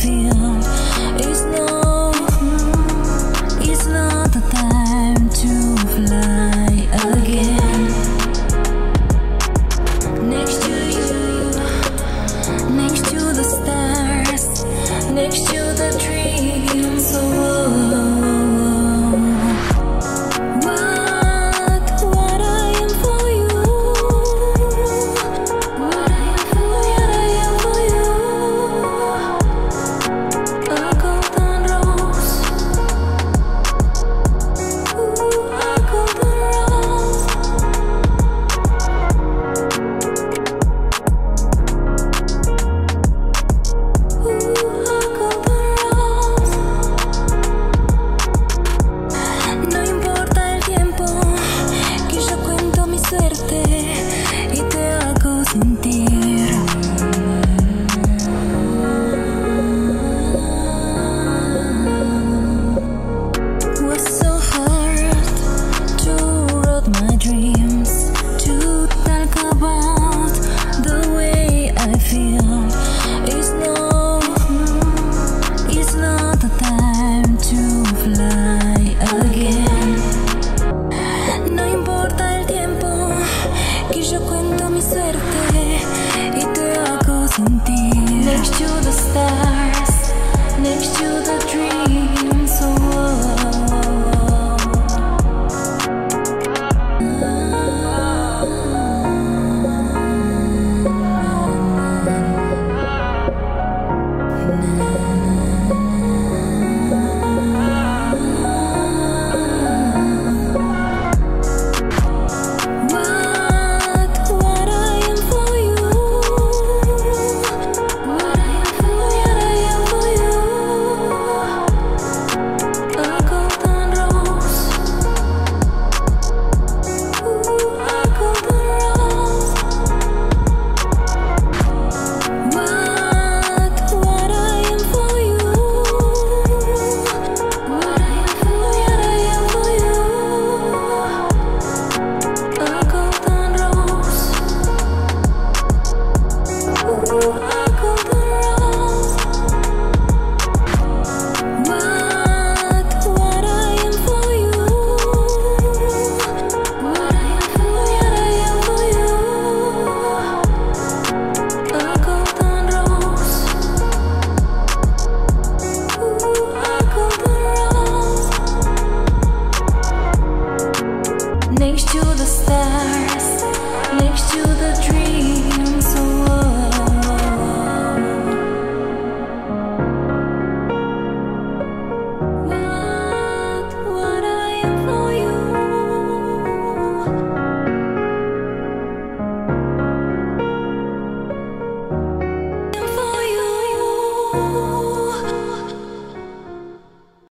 feel dream.